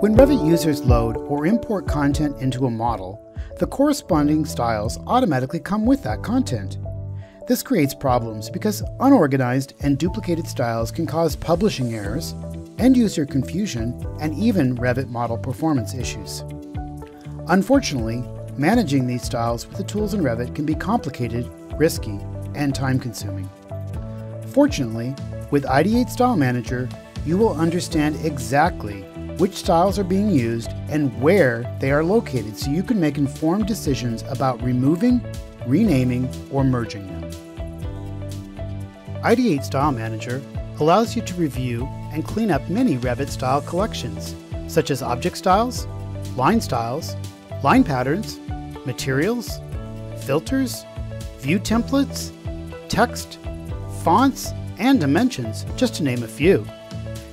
When Revit users load or import content into a model, the corresponding styles automatically come with that content. This creates problems because unorganized and duplicated styles can cause publishing errors, end user confusion, and even Revit model performance issues. Unfortunately, managing these styles with the tools in Revit can be complicated, risky, and time consuming. Fortunately, with Ideate Style Manager, you will understand exactly which styles are being used, and where they are located so you can make informed decisions about removing, renaming, or merging them. Ideate Style Manager allows you to review and clean up many Revit style collections, such as object styles, line styles, line patterns, materials, filters, view templates, text, fonts, and dimensions, just to name a few.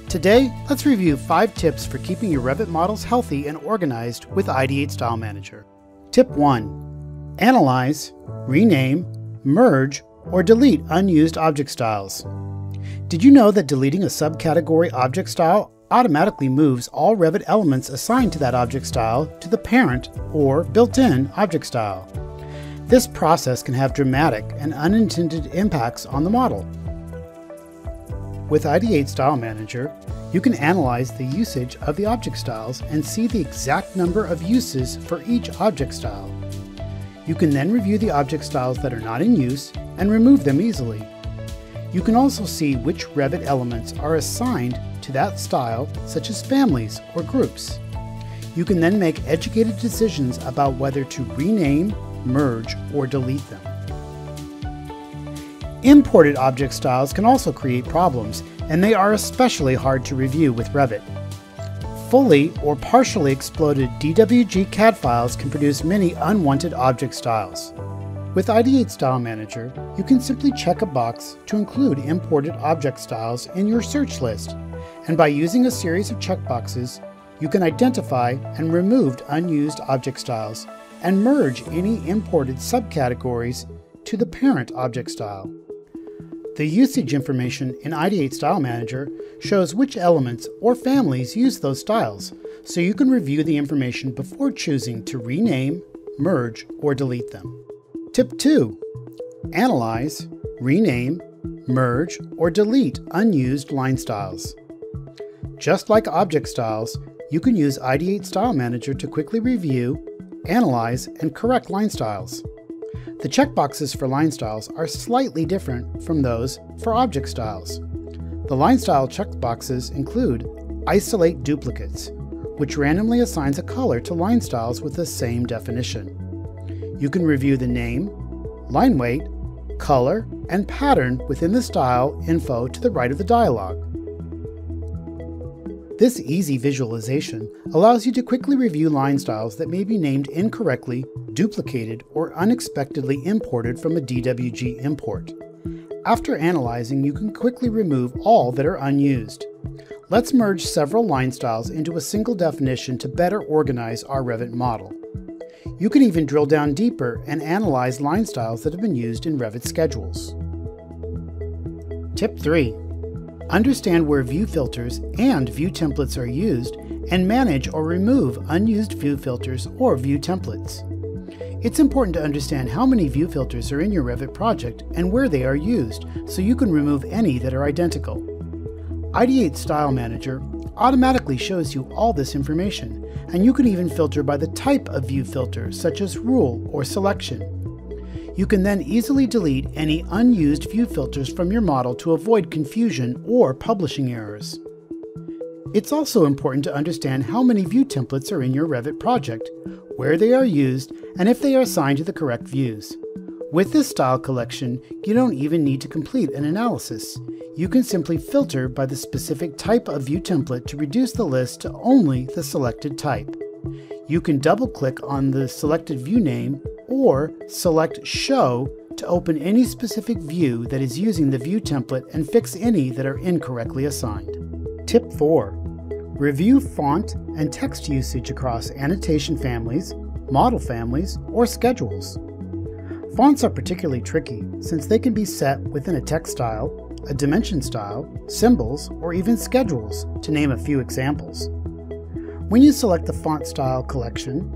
Today, let's review 5 tips for keeping your Revit models healthy and organized with Ideate Style Manager. Tip 1. Analyze, rename, merge, or delete unused object styles. Did you know that deleting a subcategory object style automatically moves all Revit elements assigned to that object style to the parent or built-in object style? This process can have dramatic and unintended impacts on the model. With Ideate Style Manager, you can analyze the usage of the object styles and see the exact number of uses for each object style. You can then review the object styles that are not in use and remove them easily. You can also see which Revit elements are assigned to that style, such as families or groups. You can then make educated decisions about whether to rename, merge, or delete them. Imported object styles can also create problems, and they are especially hard to review with Revit. Fully or partially exploded DWG CAD files can produce many unwanted object styles. With Ideate Style Manager, you can simply check a box to include imported object styles in your search list, and by using a series of checkboxes, you can identify and remove unused object styles and merge any imported subcategories to the parent object style. The usage information in Ideate Style Manager shows which elements or families use those styles, so you can review the information before choosing to rename, merge, or delete them. Tip 2. Analyze, rename, merge, or delete unused line styles. Just like object styles, you can use Ideate Style Manager to quickly review, analyze, and correct line styles. The checkboxes for line styles are slightly different from those for object styles. The line style checkboxes include Isolate Duplicates, which randomly assigns a color to line styles with the same definition. You can review the name, line weight, color, and pattern within the style info to the right of the dialog. This easy visualization allows you to quickly review line styles that may be named incorrectly, duplicated, or unexpectedly imported from a DWG import. After analyzing, you can quickly remove all that are unused. Let's merge several line styles into a single definition to better organize our Revit model. You can even drill down deeper and analyze line styles that have been used in Revit schedules. Tip 3 understand where view filters and view templates are used, and manage or remove unused view filters or view templates. It's important to understand how many view filters are in your Revit project and where they are used so you can remove any that are identical. Ideate Style Manager automatically shows you all this information, and you can even filter by the type of view filter, such as rule or selection. You can then easily delete any unused view filters from your model to avoid confusion or publishing errors. It's also important to understand how many view templates are in your Revit project, where they are used, and if they are assigned to the correct views. With this style collection, you don't even need to complete an analysis. You can simply filter by the specific type of view template to reduce the list to only the selected type. You can double click on the selected view name or select Show to open any specific view that is using the view template and fix any that are incorrectly assigned. Tip 4. Review font and text usage across annotation families, model families, or schedules. Fonts are particularly tricky since they can be set within a text style, a dimension style, symbols, or even schedules, to name a few examples. When you select the font style collection,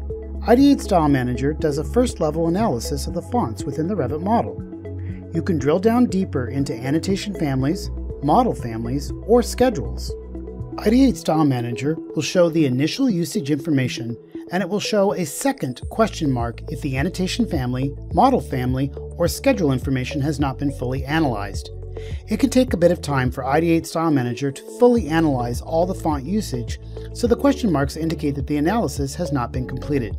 Ideate Style Manager does a first level analysis of the fonts within the Revit model. You can drill down deeper into annotation families, model families, or schedules. Ideate Style Manager will show the initial usage information and it will show a second question mark if the annotation family, model family, or schedule information has not been fully analyzed. It can take a bit of time for Ideate Style Manager to fully analyze all the font usage, so the question marks indicate that the analysis has not been completed.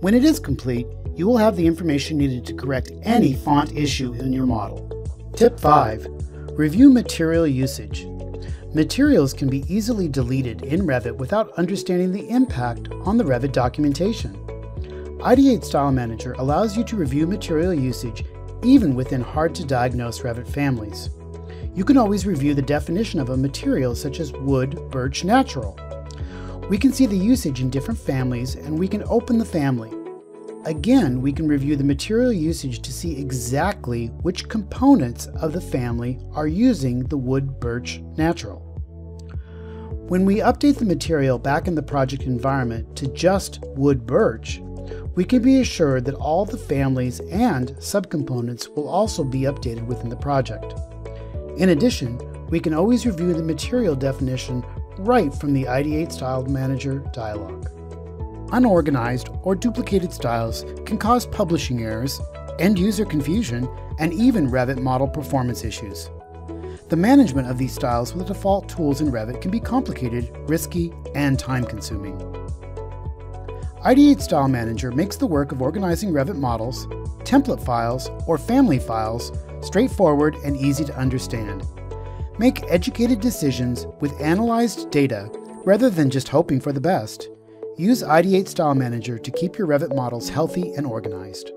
When it is complete, you will have the information needed to correct any font issue in your model. Tip 5. Review material usage. Materials can be easily deleted in Revit without understanding the impact on the Revit documentation. Ideate Style Manager allows you to review material usage even within hard to diagnose Revit families. You can always review the definition of a material such as wood, birch, natural. We can see the usage in different families and we can open the family. Again, we can review the material usage to see exactly which components of the family are using the wood, birch, natural. When we update the material back in the project environment to just wood, birch, we can be assured that all the families and subcomponents will also be updated within the project. In addition, we can always review the material definition right from the Ideate Style Manager dialog. Unorganized or duplicated styles can cause publishing errors, end user confusion, and even Revit model performance issues. The management of these styles with the default tools in Revit can be complicated, risky, and time consuming. Ideate Style Manager makes the work of organizing Revit models, template files, or family files straightforward and easy to understand. Make educated decisions with analyzed data rather than just hoping for the best. Use Ideate Style Manager to keep your Revit models healthy and organized.